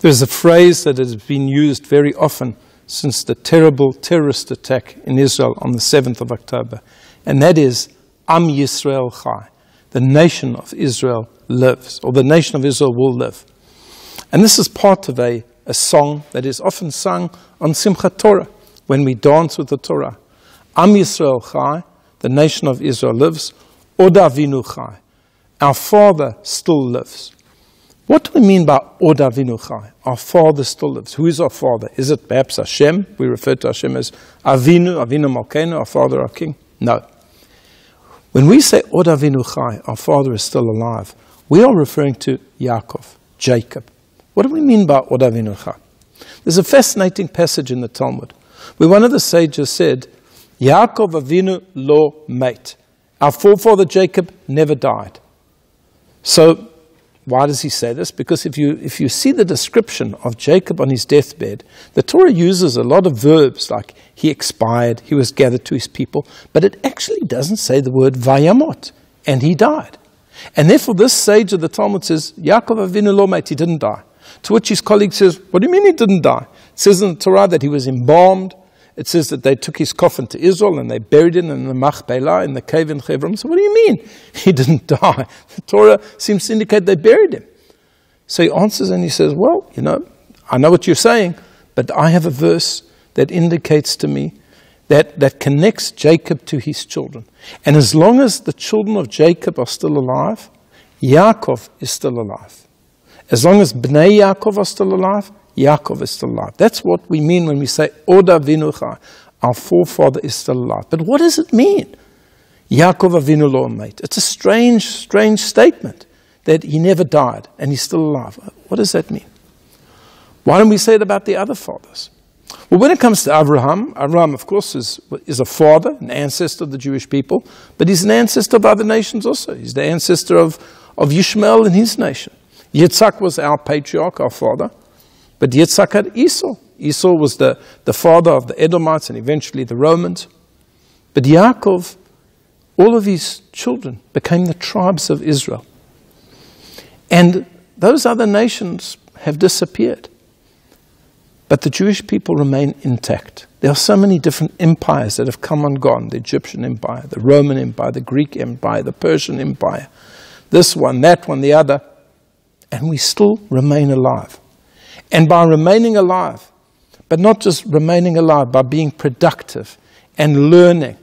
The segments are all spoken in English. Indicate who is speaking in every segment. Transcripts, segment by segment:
Speaker 1: There's a phrase that has been used very often since the terrible terrorist attack in Israel on the 7th of October, and that is Am Yisrael Chai. The nation of Israel lives, or the nation of Israel will live. And this is part of a, a song that is often sung on Simchat Torah, when we dance with the Torah. Am Yisrael Chai, the nation of Israel lives, Od Avinu Chai. Our Father still lives. What do we mean by Od Avinu Chai? Our Father still lives. Who is our Father? Is it perhaps Hashem? We refer to Hashem as Avinu, Avinu Malkeinu, our Father, our King? No. When we say Od Avinu Chai, our Father is still alive, we are referring to Yaakov, Jacob. What do we mean by Od Avinu Chai? There's a fascinating passage in the Talmud where one of the sages said, Yaakov Avinu lo mate. Our forefather Jacob never died. So, why does he say this? Because if you, if you see the description of Jacob on his deathbed, the Torah uses a lot of verbs like he expired, he was gathered to his people, but it actually doesn't say the word vayamot, and he died. And therefore, this sage of the Talmud says, Yaakov Avinu lo mate, he didn't die. To which his colleague says, What do you mean he didn't die? It says in the Torah that he was embalmed, it says that they took his coffin to Israel and they buried him in the Machpelah, in the cave in Hebron. So what do you mean? He didn't die. The Torah seems to indicate they buried him. So he answers and he says, Well, you know, I know what you're saying, but I have a verse that indicates to me that, that connects Jacob to his children. And as long as the children of Jacob are still alive, Yaakov is still alive. As long as Bnei Yaakov are still alive, Yaakov is still alive. That's what we mean when we say Od Avinu Chai, our forefather is still alive. But what does it mean? Yaakov Avinu lo mate. It's a strange, strange statement that he never died and he's still alive. What does that mean? Why don't we say it about the other fathers? Well, when it comes to Abraham, Abraham, of course, is, is a father, an ancestor of the Jewish people, but he's an ancestor of other nations also. He's the ancestor of, of Ishmael and his nation. Yitzhak was our patriarch, our father. But Yitzhak had Esau. Esau was the, the father of the Edomites and eventually the Romans. But Yaakov, all of his children became the tribes of Israel. And those other nations have disappeared. But the Jewish people remain intact. There are so many different empires that have come and gone the Egyptian Empire, the Roman Empire, the Greek Empire, the Persian Empire, this one, that one, the other. And we still remain alive. And by remaining alive, but not just remaining alive, by being productive and learning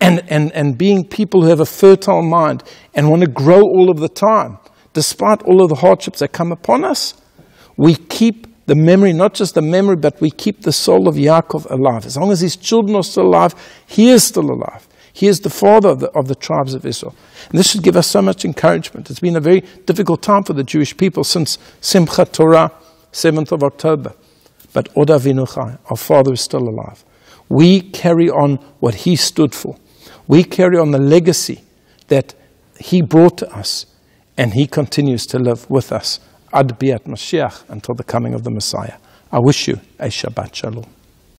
Speaker 1: and, and, and being people who have a fertile mind and want to grow all of the time, despite all of the hardships that come upon us, we keep the memory, not just the memory, but we keep the soul of Yaakov alive. As long as his children are still alive, he is still alive. He is the father of the, of the tribes of Israel. And this should give us so much encouragement. It's been a very difficult time for the Jewish people since Simchat Torah 7th of October. But Od Avinu Chai, our father is still alive. We carry on what he stood for. We carry on the legacy that he brought to us, and he continues to live with us ad biat Mashiach until the coming of the Messiah. I wish you a Shabbat Shalom.